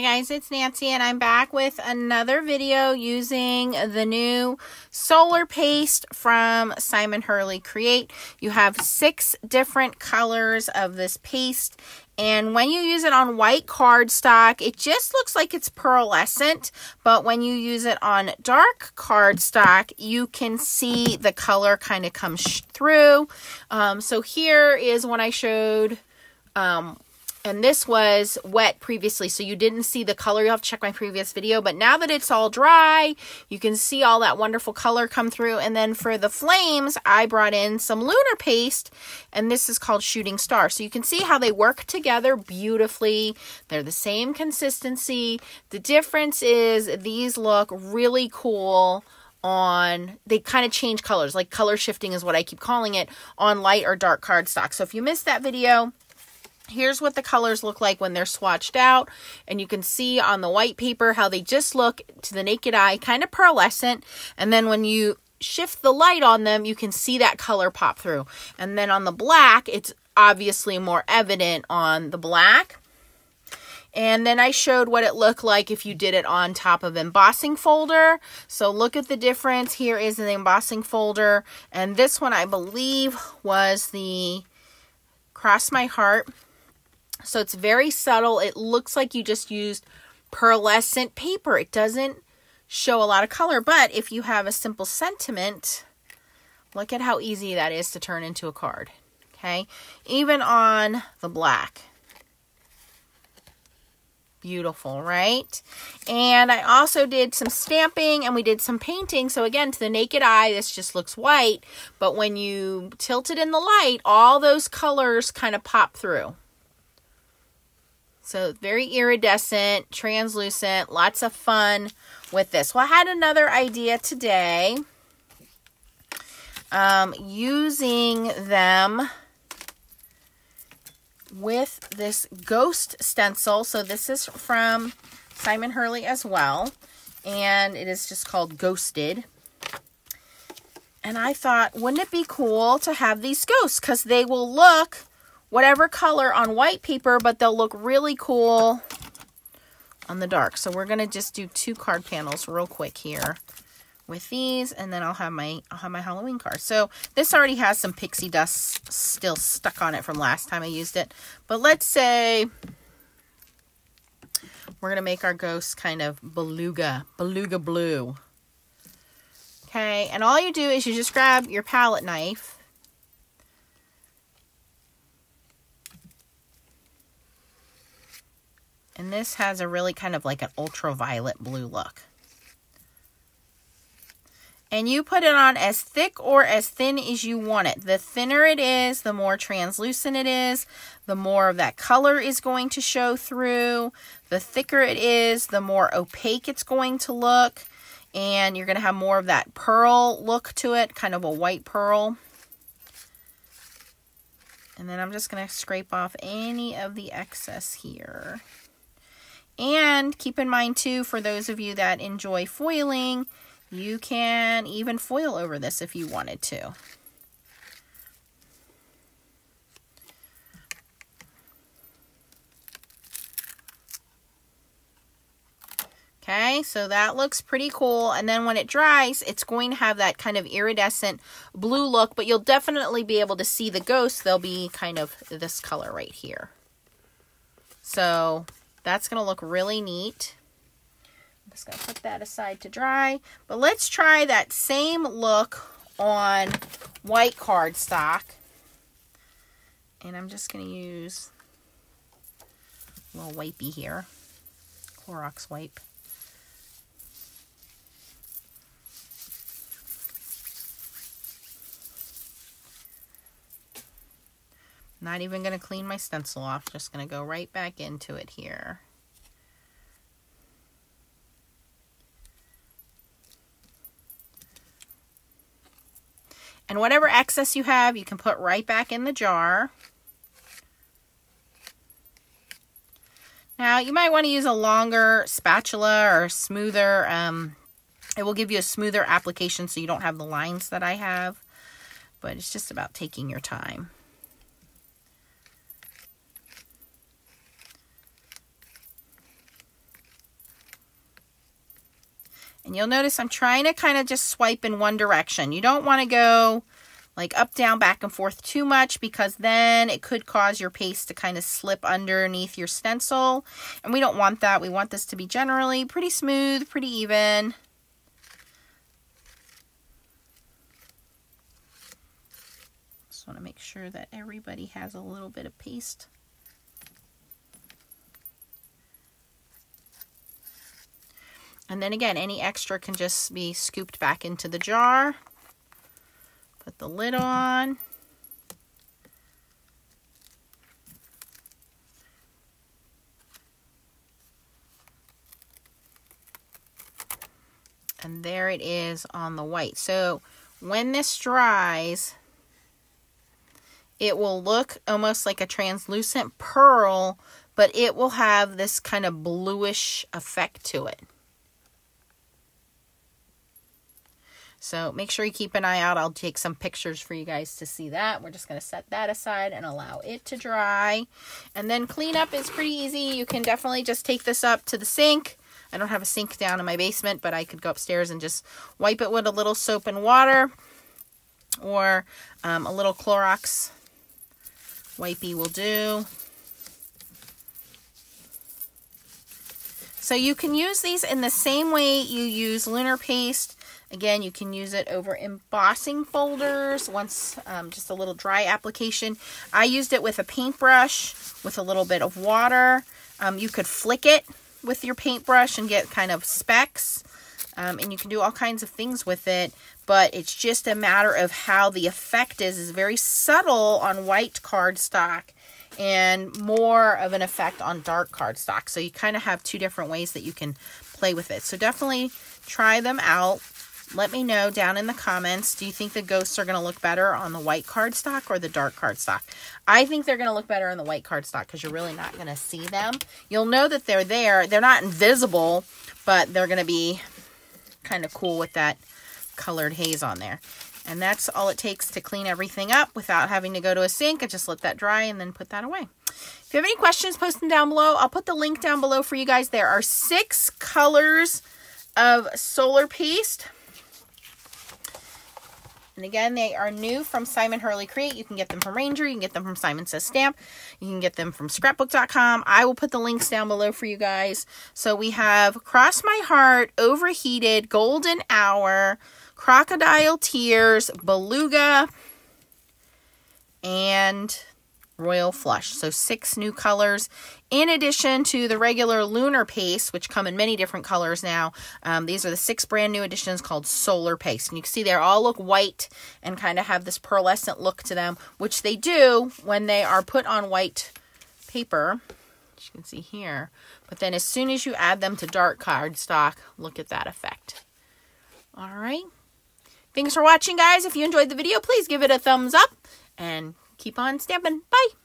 Hi guys, it's Nancy and I'm back with another video using the new solar paste from Simon Hurley Create. You have six different colors of this paste and when you use it on white cardstock, it just looks like it's pearlescent, but when you use it on dark cardstock, you can see the color kind of comes through. Um, so here is when I showed um, and this was wet previously so you didn't see the color. You'll have to check my previous video. But now that it's all dry you can see all that wonderful color come through. And then for the flames I brought in some lunar paste and this is called shooting star. So you can see how they work together beautifully. They're the same consistency. The difference is these look really cool on they kind of change colors. Like color shifting is what I keep calling it on light or dark cardstock. So if you missed that video Here's what the colors look like when they're swatched out. And you can see on the white paper how they just look to the naked eye kind of pearlescent. And then when you shift the light on them, you can see that color pop through. And then on the black, it's obviously more evident on the black. And then I showed what it looked like if you did it on top of embossing folder. So look at the difference. Here is the embossing folder. And this one I believe was the Cross My Heart so it's very subtle. It looks like you just used pearlescent paper. It doesn't show a lot of color, but if you have a simple sentiment, look at how easy that is to turn into a card. Okay, even on the black. Beautiful, right? And I also did some stamping and we did some painting. So again, to the naked eye, this just looks white. But when you tilt it in the light, all those colors kind of pop through. So very iridescent, translucent, lots of fun with this. Well, I had another idea today um, using them with this ghost stencil. So this is from Simon Hurley as well. And it is just called Ghosted. And I thought, wouldn't it be cool to have these ghosts? Because they will look whatever color on white paper, but they'll look really cool on the dark. So we're going to just do two card panels real quick here with these and then I'll have my I'll have my Halloween card. So this already has some pixie dust still stuck on it from last time I used it. But let's say we're going to make our ghost kind of beluga, beluga blue. Okay, and all you do is you just grab your palette knife And this has a really kind of like an ultraviolet blue look. And you put it on as thick or as thin as you want it. The thinner it is, the more translucent it is, the more of that color is going to show through. The thicker it is, the more opaque it's going to look. And you're going to have more of that pearl look to it, kind of a white pearl. And then I'm just going to scrape off any of the excess here. And keep in mind too, for those of you that enjoy foiling, you can even foil over this if you wanted to. Okay, so that looks pretty cool. And then when it dries, it's going to have that kind of iridescent blue look, but you'll definitely be able to see the ghosts. They'll be kind of this color right here. So that's going to look really neat. I'm just going to put that aside to dry. But let's try that same look on white cardstock. And I'm just going to use a little wipey here. Clorox wipe. Not even going to clean my stencil off. Just going to go right back into it here. And whatever excess you have, you can put right back in the jar. Now, you might want to use a longer spatula or smoother. Um, it will give you a smoother application so you don't have the lines that I have. But it's just about taking your time. And you'll notice I'm trying to kind of just swipe in one direction. You don't want to go like up, down, back, and forth too much because then it could cause your paste to kind of slip underneath your stencil. And we don't want that. We want this to be generally pretty smooth, pretty even. Just want to make sure that everybody has a little bit of paste. And then again, any extra can just be scooped back into the jar. Put the lid on. And there it is on the white. So when this dries, it will look almost like a translucent pearl, but it will have this kind of bluish effect to it. So make sure you keep an eye out. I'll take some pictures for you guys to see that. We're just going to set that aside and allow it to dry. And then cleanup is pretty easy. You can definitely just take this up to the sink. I don't have a sink down in my basement, but I could go upstairs and just wipe it with a little soap and water or um, a little Clorox wipey will do. So you can use these in the same way you use lunar paste Again, you can use it over embossing folders once um, just a little dry application. I used it with a paintbrush with a little bit of water. Um, you could flick it with your paintbrush and get kind of specks. Um, and you can do all kinds of things with it, but it's just a matter of how the effect is. is very subtle on white cardstock and more of an effect on dark cardstock. So you kind of have two different ways that you can play with it. So definitely try them out. Let me know down in the comments, do you think the ghosts are going to look better on the white cardstock or the dark cardstock? I think they're going to look better on the white cardstock because you're really not going to see them. You'll know that they're there. They're not invisible, but they're going to be kind of cool with that colored haze on there. And that's all it takes to clean everything up without having to go to a sink. I just let that dry and then put that away. If you have any questions, post them down below. I'll put the link down below for you guys. There are six colors of solar paste. And again, they are new from Simon Hurley Create. You can get them from Ranger. You can get them from Simon Says Stamp. You can get them from scrapbook.com. I will put the links down below for you guys. So we have Cross My Heart, Overheated, Golden Hour, Crocodile Tears, Beluga, and Royal Flush. So six new colors in addition to the regular Lunar Paste, which come in many different colors now. Um, these are the six brand new additions called Solar Paste. And you can see they all look white and kind of have this pearlescent look to them, which they do when they are put on white paper. As you can see here. But then as soon as you add them to dark cardstock, look at that effect. All right. Thanks for watching, guys. If you enjoyed the video, please give it a thumbs up and keep on stamping. Bye.